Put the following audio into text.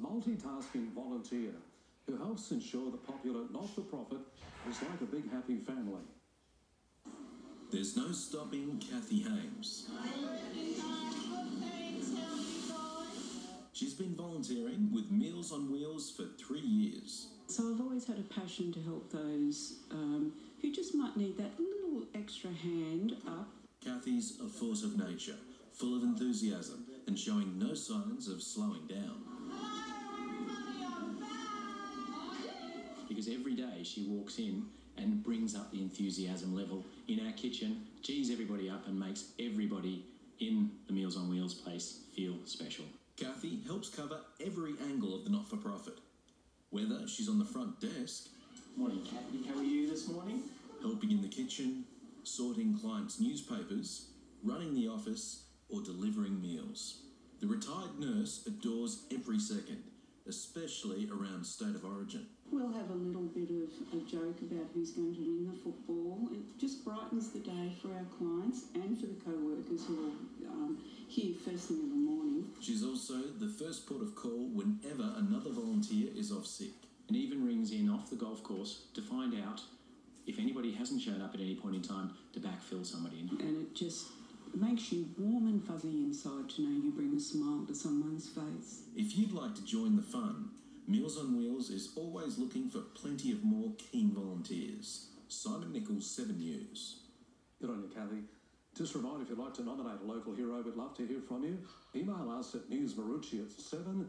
multitasking volunteer who helps ensure the popular not for profit is like a big happy family. There's no stopping Cathy Haimes. She's been volunteering with Meals on Wheels for three years. So I've always had a passion to help those um, who just might need that little extra hand up. Cathy's a force of nature, full of enthusiasm and showing no signs of slowing down. Because every day she walks in and brings up the enthusiasm level in our kitchen, G's everybody up and makes everybody in the Meals on Wheels place feel special. Cathy helps cover every angle of the not for profit. Whether she's on the front desk, Morning, Cathy. How are you this morning? helping in the kitchen, sorting clients' newspapers, running the office, or delivering meals. The retired nurse adores every second, especially around state of origin. We'll have a little bit of a joke about who's going to win the football. It just brightens the day for our clients and for the co-workers who are um, here first thing in the morning. She's also the first port of call whenever another volunteer is off sick. And even rings in off the golf course to find out if anybody hasn't shown up at any point in time to backfill somebody. And it just makes you warm and fuzzy inside to know you bring a smile to someone's face. If you'd like to join the fun, Meals on Wheels is always looking for plenty of more keen volunteers. Simon Nichols, 7 News. Good on you, Cathy. Just a reminder, if you'd like to nominate a local hero, we'd love to hear from you. Email us at newsmarucci at 7.com.au.